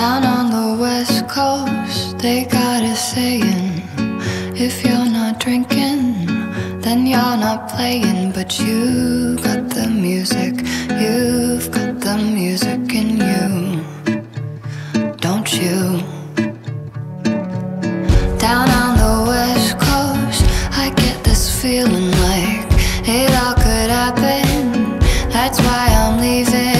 Down on the west coast, they got a saying If you're not drinking, then you're not playing. But you've got the music, you've got the music in you Don't you? Down on the west coast, I get this feeling like It all could happen, that's why I'm leaving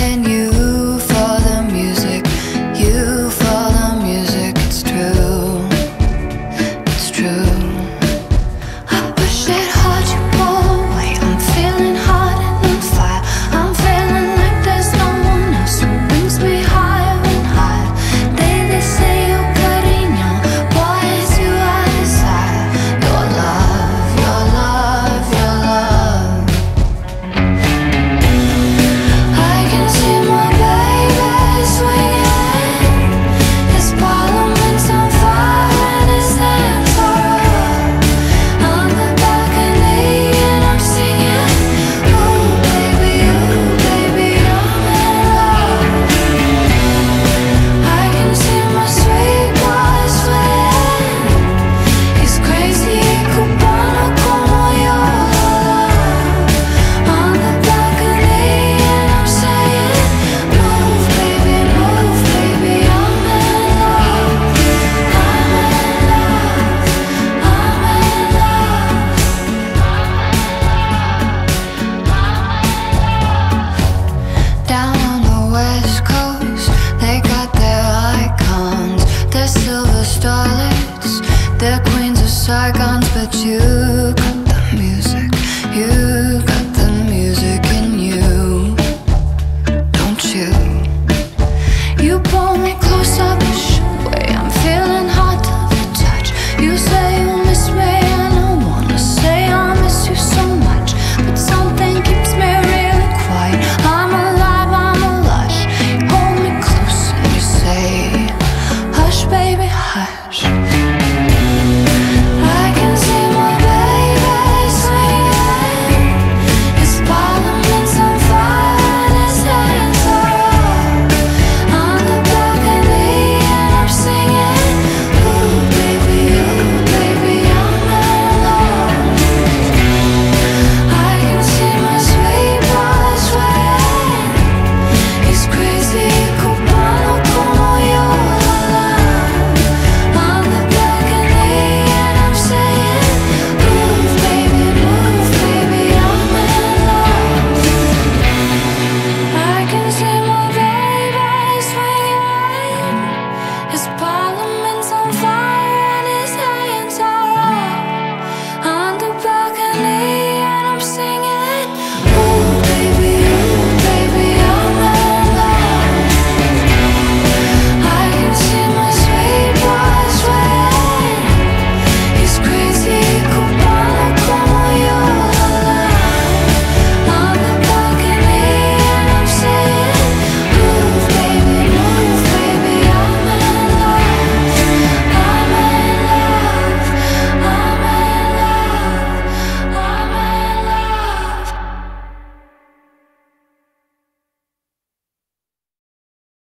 west coast. They got their icons. They're silver starlets. They're queens of Saigons But you